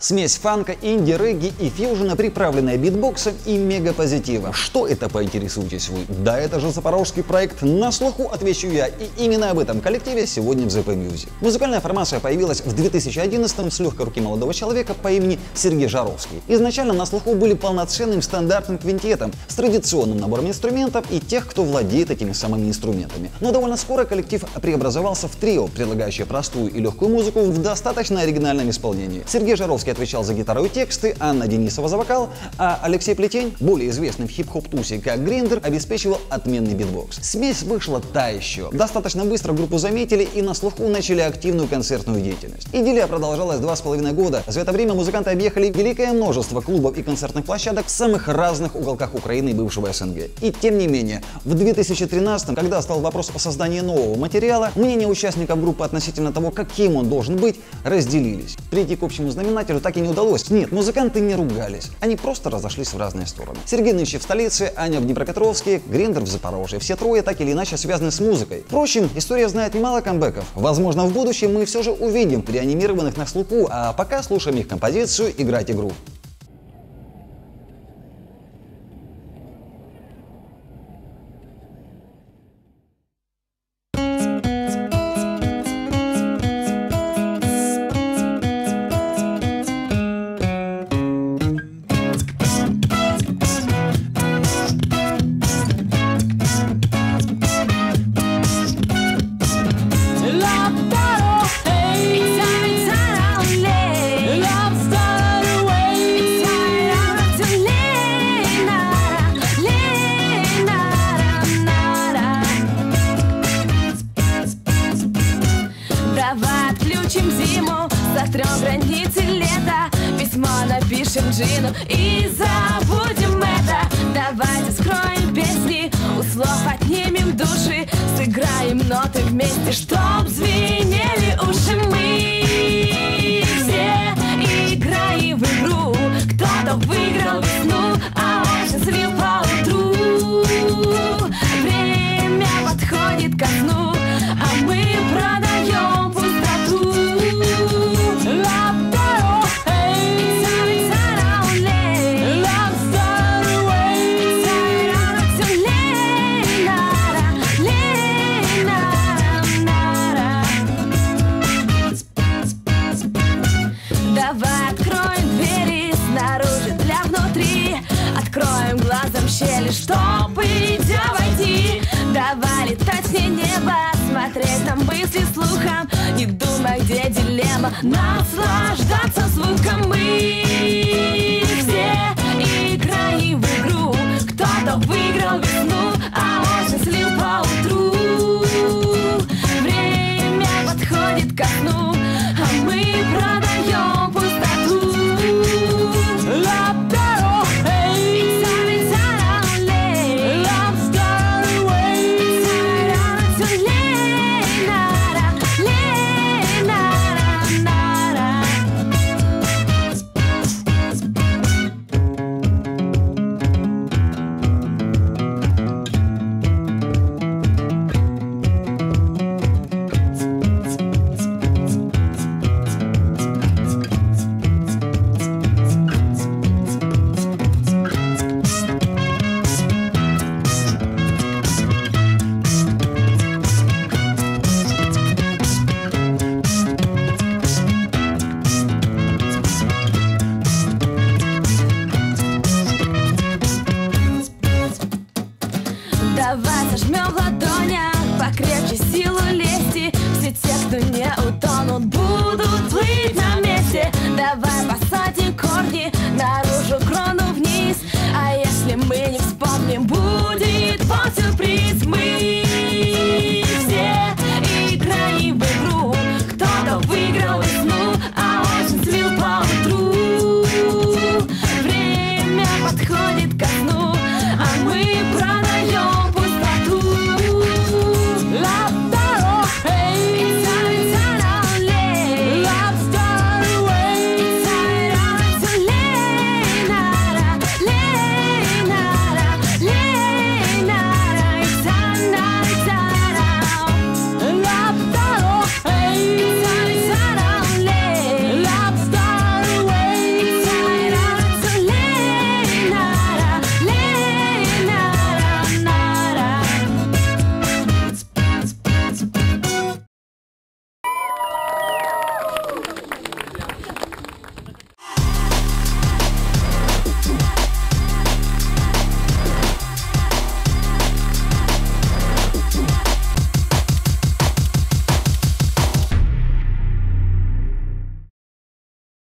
Смесь фанка, инди, регги и фьюжена, приправленная битбоксом и мегапозитива. Что это, поинтересуетесь вы? Да это же запорожский проект «На слуху», отвечу я. И именно об этом коллективе сегодня в ZP Music. Музыкальная формация появилась в 2011 с легкой руки молодого человека по имени Сергей Жаровский. Изначально «На слуху» были полноценным стандартным квинтетом с традиционным набором инструментов и тех, кто владеет этими самыми инструментами. Но довольно скоро коллектив преобразовался в трио, предлагающее простую и легкую музыку в достаточно оригинальном исполнении. Сергей Жаровский отвечал за гитару и тексты, Анна Денисова за вокал, а Алексей Плетень, более известный в хип-хоп-тусе как Гриндер, обеспечивал отменный битбокс. Смесь вышла та еще. Достаточно быстро группу заметили и на слуху начали активную концертную деятельность. Идиллия продолжалась два с половиной года. За это время музыканты объехали великое множество клубов и концертных площадок в самых разных уголках Украины и бывшего СНГ. И тем не менее, в 2013 когда стал вопрос о создании нового материала, мнения участников группы относительно того, каким он должен быть, разделились. Прийти к общему знаменателю так и не удалось. Нет, музыканты не ругались. Они просто разошлись в разные стороны. Сергей нынче в столице, Аня в Днепропетровске, Гриндер в Запорожье. Все трое так или иначе связаны с музыкой. Впрочем, история знает немало камбэков. Возможно, в будущем мы все же увидим реанимированных на слуху, а пока слушаем их композицию «Играть игру». Давай отключим зиму, сотрем границы лета. Письмо напишем Джину и забудем это. Давайте скроем песни, у слов отнимем души. Сыграем ноты вместе, чтоб звенели уши Мы. Все играем в игру Кто-то выиграл глазом щели, чтоб идя войти Давай летать в небо, смотреть на мысли слухом. Не думай, где дилемма, наслаждаться звуком Мы все играем в игру. Кто-то выиграл весну, а он счастлив поутру. Время подходит ко сну, Давай зажмем в